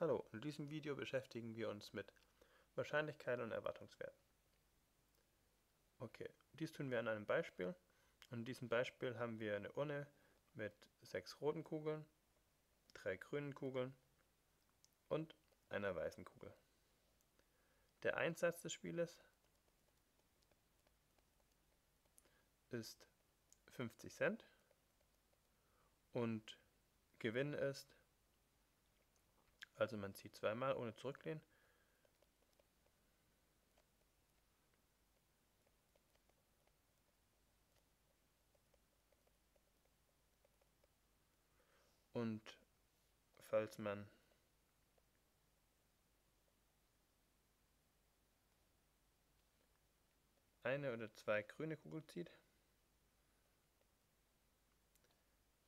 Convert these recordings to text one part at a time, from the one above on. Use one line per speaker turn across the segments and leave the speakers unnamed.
Hallo, in diesem Video beschäftigen wir uns mit Wahrscheinlichkeit und Erwartungswert. Okay, dies tun wir an einem Beispiel. In diesem Beispiel haben wir eine Urne mit sechs roten Kugeln, drei grünen Kugeln und einer weißen Kugel. Der Einsatz des Spieles ist 50 Cent und Gewinn ist also man zieht zweimal ohne zurücklehnen. Und falls man eine oder zwei grüne Kugel zieht,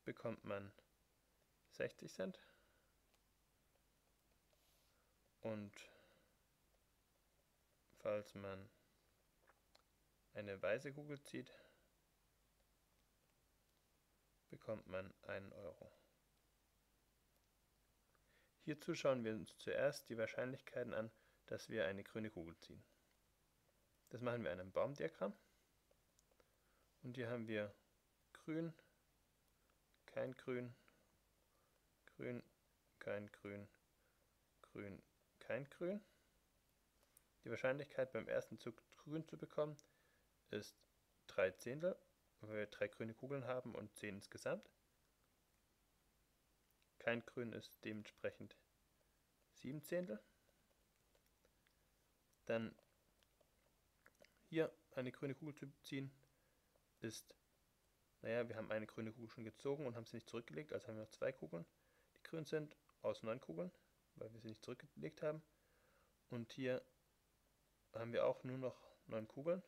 bekommt man 60 Cent. Und falls man eine weiße Kugel zieht, bekommt man einen Euro. Hierzu schauen wir uns zuerst die Wahrscheinlichkeiten an, dass wir eine grüne Kugel ziehen. Das machen wir in einem Baumdiagramm. Und hier haben wir grün, kein grün, grün, kein grün, grün, kein Grün. Die Wahrscheinlichkeit beim ersten Zug Grün zu bekommen ist 3 Zehntel, weil wir drei grüne Kugeln haben und 10 insgesamt. Kein Grün ist dementsprechend 7 Zehntel. Dann hier eine grüne Kugel zu ziehen ist, naja, wir haben eine grüne Kugel schon gezogen und haben sie nicht zurückgelegt, also haben wir noch zwei Kugeln, die grün sind, aus neun Kugeln weil wir sie nicht zurückgelegt haben. Und hier haben wir auch nur noch 9 Kugeln,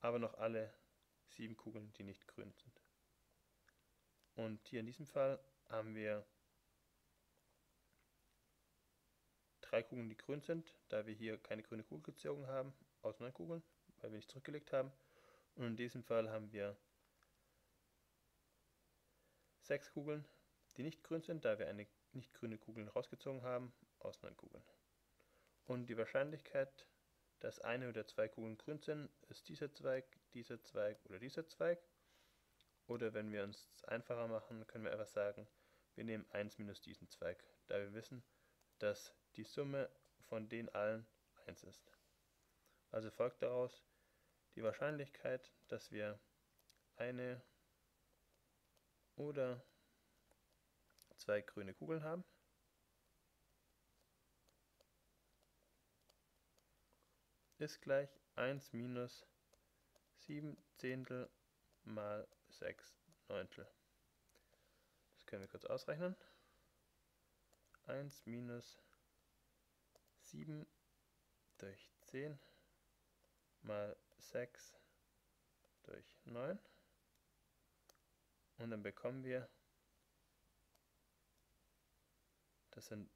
aber noch alle 7 Kugeln, die nicht grün sind. Und hier in diesem Fall haben wir drei Kugeln, die grün sind, da wir hier keine grüne Kugel gezogen haben, aus 9 Kugeln, weil wir nicht zurückgelegt haben. Und in diesem Fall haben wir sechs Kugeln, die nicht grün sind, da wir eine nicht grüne Kugeln rausgezogen haben, aus neun Kugeln. Und die Wahrscheinlichkeit, dass eine oder zwei Kugeln grün sind, ist dieser Zweig, dieser Zweig oder dieser Zweig. Oder wenn wir uns einfacher machen, können wir einfach sagen, wir nehmen 1 minus diesen Zweig, da wir wissen, dass die Summe von den allen 1 ist. Also folgt daraus die Wahrscheinlichkeit, dass wir eine oder zwei grüne Kugeln haben. ist gleich 1 minus 7 Zehntel mal 6 Neuntel. Das können wir kurz ausrechnen. 1 minus 7 durch 10 mal 6 durch 9. Und dann bekommen wir Das sind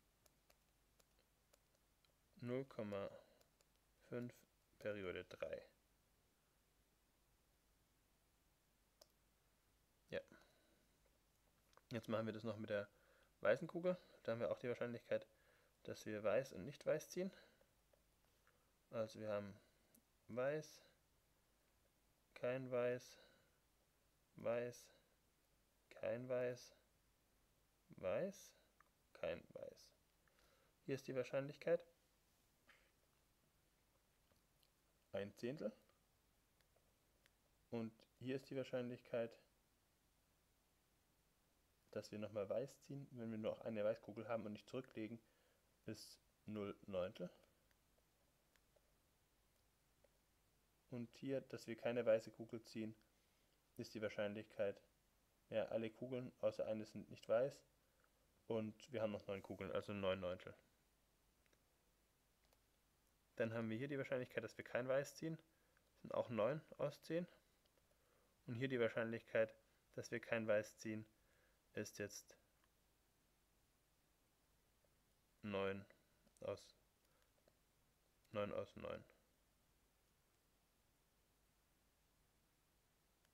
0,5 Periode 3. Ja. Jetzt machen wir das noch mit der weißen Kugel. Da haben wir auch die Wahrscheinlichkeit, dass wir weiß und nicht weiß ziehen. Also wir haben weiß, kein weiß, weiß, kein weiß, weiß, kein Weiß. Hier ist die Wahrscheinlichkeit. Ein Zehntel. Und hier ist die Wahrscheinlichkeit, dass wir nochmal Weiß ziehen, wenn wir nur eine Weißkugel haben und nicht zurücklegen, ist 0 Neuntel. Und hier, dass wir keine weiße Kugel ziehen, ist die Wahrscheinlichkeit, ja, alle Kugeln außer eine sind nicht weiß, und wir haben noch 9 Kugeln, also 9 Neuntel. Dann haben wir hier die Wahrscheinlichkeit, dass wir kein Weiß ziehen. Das sind auch 9 aus 10. Und hier die Wahrscheinlichkeit, dass wir kein Weiß ziehen, ist jetzt 9 aus 9 aus 9.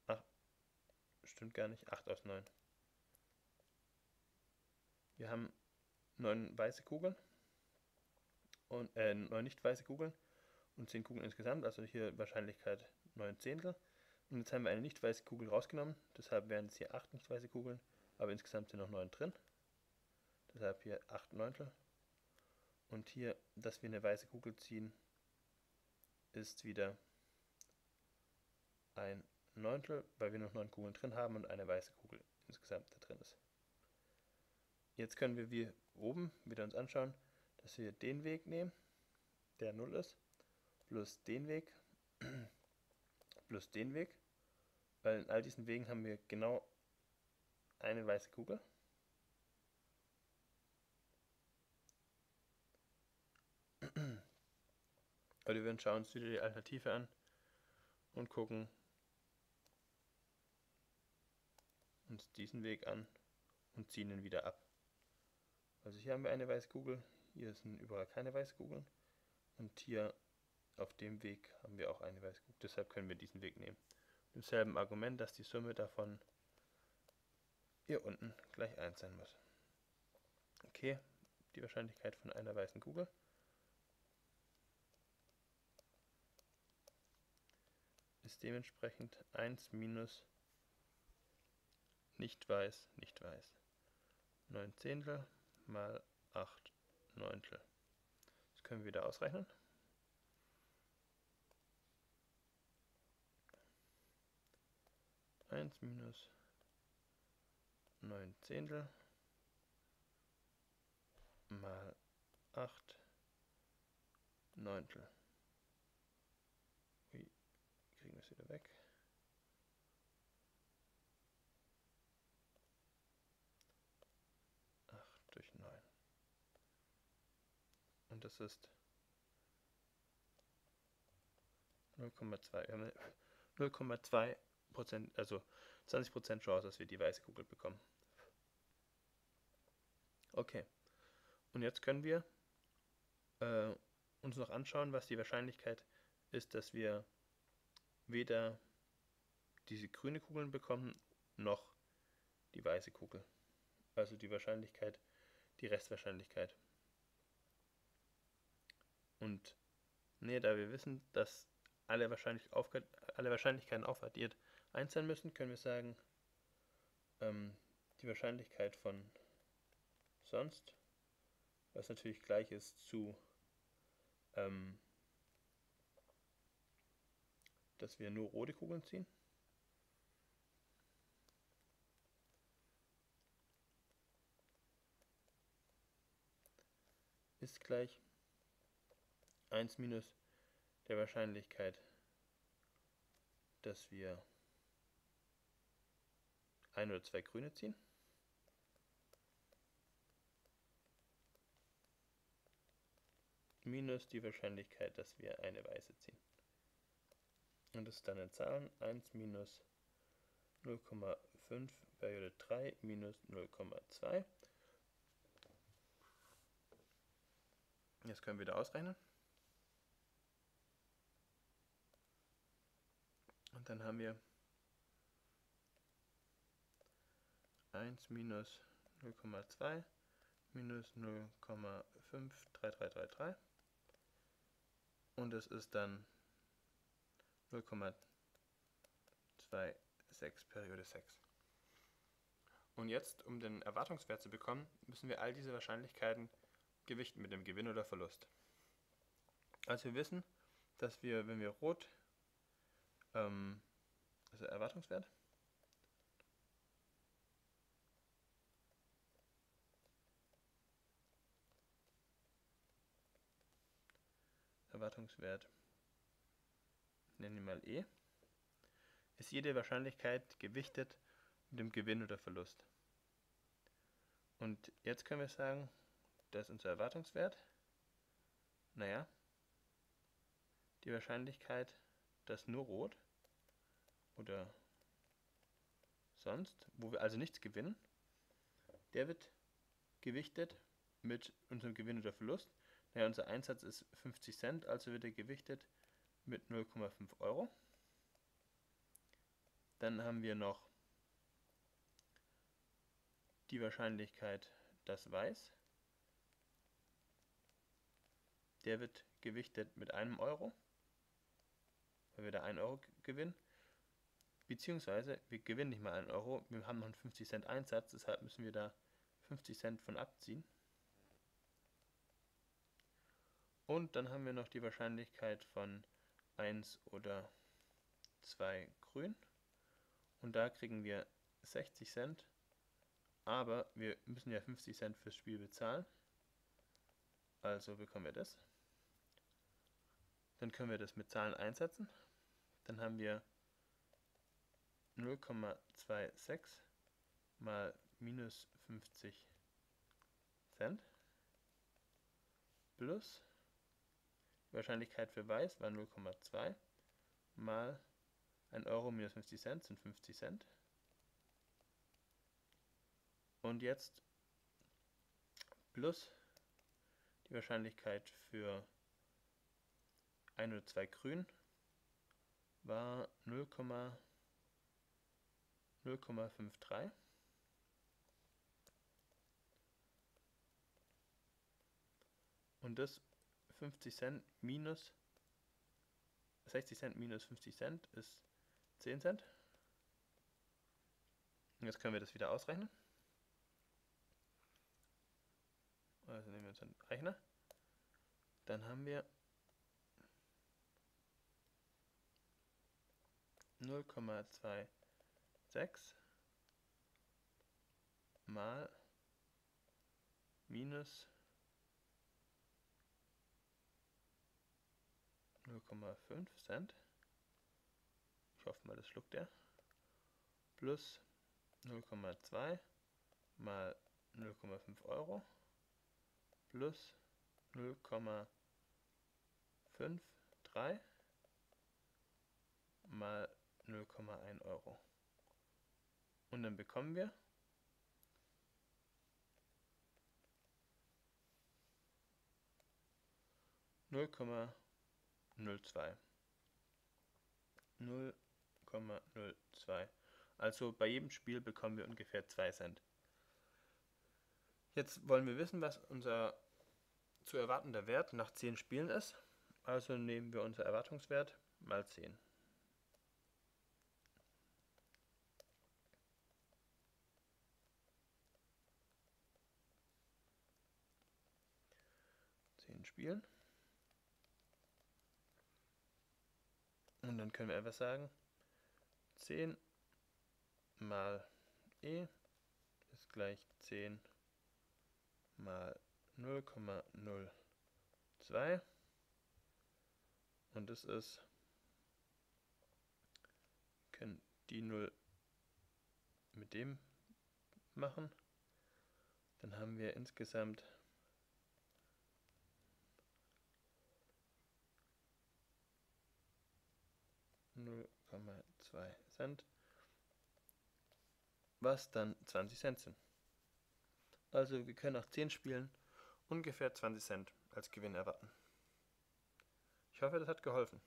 Ach, stimmt gar nicht. 8 aus 9. Wir haben neun weiße Kugeln und äh, neun nicht weiße Kugeln und zehn Kugeln insgesamt, also hier Wahrscheinlichkeit 9 Zehntel. Und jetzt haben wir eine nicht weiße Kugel rausgenommen, deshalb wären es hier acht nicht weiße Kugeln, aber insgesamt sind noch neun drin. Deshalb hier 8 Neuntel. Und hier, dass wir eine weiße Kugel ziehen, ist wieder ein Neuntel, weil wir noch neun Kugeln drin haben und eine weiße Kugel insgesamt da drin ist. Jetzt können wir wie oben wieder uns anschauen, dass wir den Weg nehmen, der 0 ist, plus den Weg, plus den Weg, weil in all diesen Wegen haben wir genau eine weiße Kugel. Oder wir schauen uns wieder die Alternative an und gucken uns diesen Weg an und ziehen ihn wieder ab. Also hier haben wir eine weiße Kugel, hier sind überall keine weiße Kugeln und hier auf dem Weg haben wir auch eine weiße Kugel, deshalb können wir diesen Weg nehmen. Mit demselben Argument, dass die Summe davon hier unten gleich 1 sein muss. Okay, die Wahrscheinlichkeit von einer weißen Kugel. ist dementsprechend 1 minus nicht weiß, nicht weiß. 9 Zehntel mal 8 Neuntel. Das können wir wieder ausrechnen. Eins minus neun Zehntel mal acht Neuntel. kriegen wir es wieder weg. 9. Und das ist 0,2. Wir haben 0,2 Prozent, also 20 Prozent Chance, dass wir die weiße Kugel bekommen. Okay. Und jetzt können wir äh, uns noch anschauen, was die Wahrscheinlichkeit ist, dass wir weder diese grüne Kugeln bekommen, noch die weiße Kugel. Also die Wahrscheinlichkeit die Restwahrscheinlichkeit. Und nee, da wir wissen, dass alle, wahrscheinlich alle Wahrscheinlichkeiten aufaddiert 1 sein müssen, können wir sagen, ähm, die Wahrscheinlichkeit von sonst, was natürlich gleich ist zu, ähm, dass wir nur rote Kugeln ziehen. ist gleich 1 minus der Wahrscheinlichkeit, dass wir ein oder zwei grüne ziehen. minus die Wahrscheinlichkeit, dass wir eine weiße ziehen. Und das ist dann in Zahlen 1 minus 0,5 Periode 3 minus 0,2 Jetzt können wir wieder ausrechnen. Und dann haben wir 1 minus 0,2 minus 0,53333 und es ist dann 0,26 Periode 6. Und jetzt, um den Erwartungswert zu bekommen, müssen wir all diese Wahrscheinlichkeiten Gewicht mit dem Gewinn oder Verlust. Also wir wissen, dass wir, wenn wir rot, ähm, also Erwartungswert, Erwartungswert, nennen wir mal E, ist jede Wahrscheinlichkeit gewichtet mit dem Gewinn oder Verlust. Und jetzt können wir sagen, das ist unser Erwartungswert. Naja, die Wahrscheinlichkeit, dass nur rot oder sonst, wo wir also nichts gewinnen, der wird gewichtet mit unserem Gewinn oder Verlust. Naja, unser Einsatz ist 50 Cent, also wird er gewichtet mit 0,5 Euro. Dann haben wir noch die Wahrscheinlichkeit, dass weiß der wird gewichtet mit einem Euro, weil wir da 1 Euro gewinnen. Beziehungsweise wir gewinnen nicht mal 1 Euro, wir haben noch einen 50 Cent Einsatz, deshalb müssen wir da 50 Cent von abziehen. Und dann haben wir noch die Wahrscheinlichkeit von 1 oder 2 grün. Und da kriegen wir 60 Cent. Aber wir müssen ja 50 Cent fürs Spiel bezahlen. Also bekommen wir das. Dann können wir das mit Zahlen einsetzen. Dann haben wir 0,26 mal minus 50 Cent plus die Wahrscheinlichkeit für Weiß war 0,2 mal 1 Euro minus 50 Cent sind 50 Cent. Und jetzt plus die Wahrscheinlichkeit für 1 oder 2 Grün war 0,53. Und das 50 Cent minus 60 Cent minus 50 Cent ist 10 Cent. Und jetzt können wir das wieder ausrechnen. Also nehmen wir uns einen Rechner. Dann haben wir 0,26 mal minus 0,5 Cent. Ich hoffe mal, das schluckt er. Plus 0,2 mal 0,5 Euro plus 0,53 mal 0,1 Euro. Und dann bekommen wir null Komma 0,02. 0,02. Also bei jedem Spiel bekommen wir ungefähr 2 Cent. Jetzt wollen wir wissen, was unser zu erwartender Wert nach 10 Spielen ist. Also nehmen wir unser Erwartungswert mal 10. Spielen. Und dann können wir einfach sagen, 10 mal e ist gleich 10 mal 0,02 und das ist, können die 0 mit dem machen, dann haben wir insgesamt 0,2 Cent, was dann 20 Cent sind. Also wir können nach 10 Spielen ungefähr 20 Cent als Gewinn erwarten. Ich hoffe, das hat geholfen.